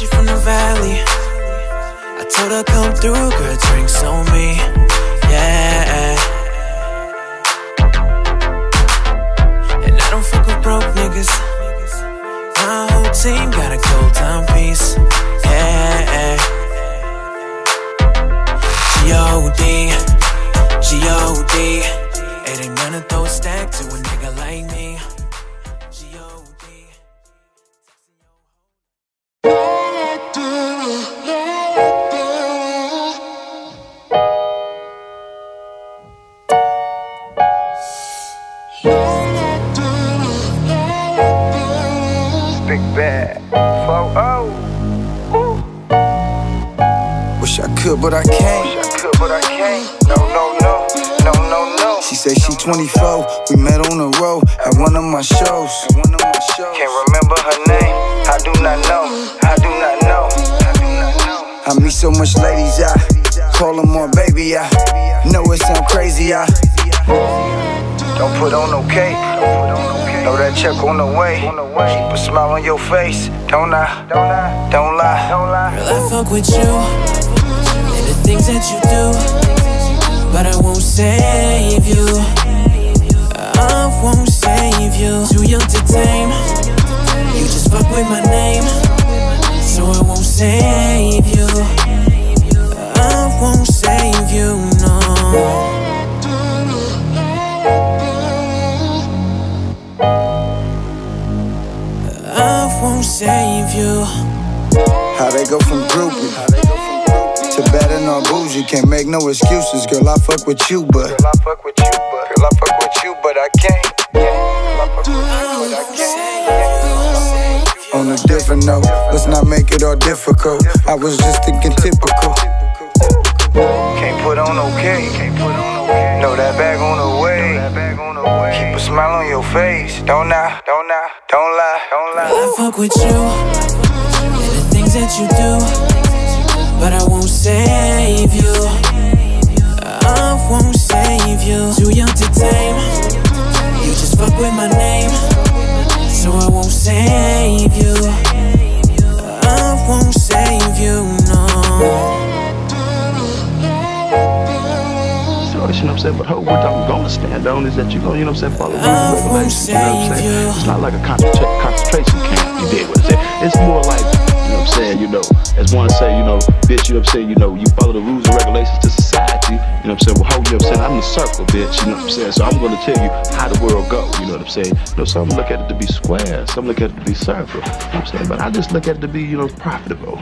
she from the valley. I told her come through, girl, drinks on me. Yeah. And I don't fuck with broke niggas. My whole team got a gold timepiece. Yeah. G-O-D, G-O-D. It ain't gonna throw a stack to a Big bad. Flow oh. Wish I could, but I can't. Wish I could, but I can't. No, no, no. No, no, no. She said she 24. We met on the road at one of my shows. At one of my shows. Can't remember her name. I do not know. I do not know. I do not know. I meet so much ladies, I call them more baby. I know it sound crazy, I Don't put on no cape. Know that check on the way. Keep a smile on your face. Don't I? Don't lie. Don't lie. Girl, I fuck with you and the things that you do, but I won't save you. I won't save you. Too young to tame. You just fuck with my name, so I won't save you. Save you. How they go from groupie to bad and bougie. Can't make no excuses, girl. I fuck with you, but Girl, I fuck with you, but girl, I fuck with you, but I can't. Girl, I fuck with you, but I can't. on a different note, let's not make it all difficult. I was just thinking typical. Can't put on okay. Can't put on okay. Know that bag on the way. Keep a smile on your face. Don't I? Don't I? Don't lie. I fuck with you mm, and the things that you do, but I won't save you. What I'm saying? But ho, what I'm gonna stand on is that you're gonna, you know what I'm saying, follow rules and regulations, you know what I'm saying? It's not like a concentra- concentration camp, you did what I'm saying? It's more like, you know what I'm saying, you know, as one say, you know, bitch, you know what I'm saying, you know, you follow the rules and regulations to society, you know what I'm saying? Well, ho, you know what I'm saying? I'm the circle, bitch, you know what I'm saying? So I'm gonna tell you how the world go, you know what I'm saying? You know, some look at it to be square, some look at it to be circle, you know what I'm saying? But I just look at it to be, you know, profitable.